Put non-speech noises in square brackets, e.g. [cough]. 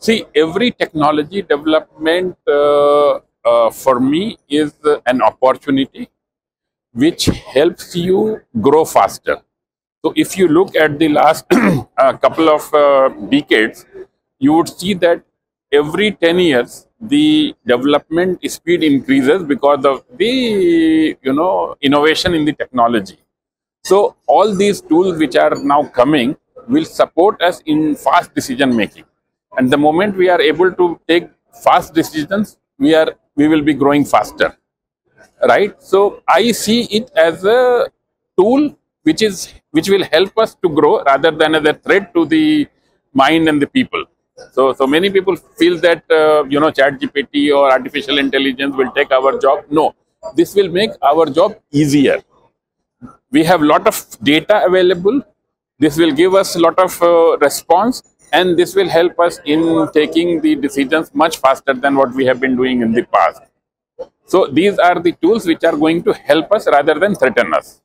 See, every technology development uh, uh, for me is an opportunity which helps you grow faster. So, if you look at the last [clears throat] uh, couple of uh, decades, you would see that every 10 years the development speed increases because of the you know innovation in the technology. So, all these tools which are now coming will support us in fast decision making and the moment we are able to take fast decisions we are we will be growing faster. Right? So i see it as a tool which is which will help us to grow rather than as a threat to the mind and the people. So so many people feel that uh, you know chat gpt or artificial intelligence will take our job. No. This will make our job easier. We have a lot of data available. This will give us a lot of uh, response and this will help us in taking the decisions much faster than what we have been doing in the past. So these are the tools which are going to help us rather than threaten us.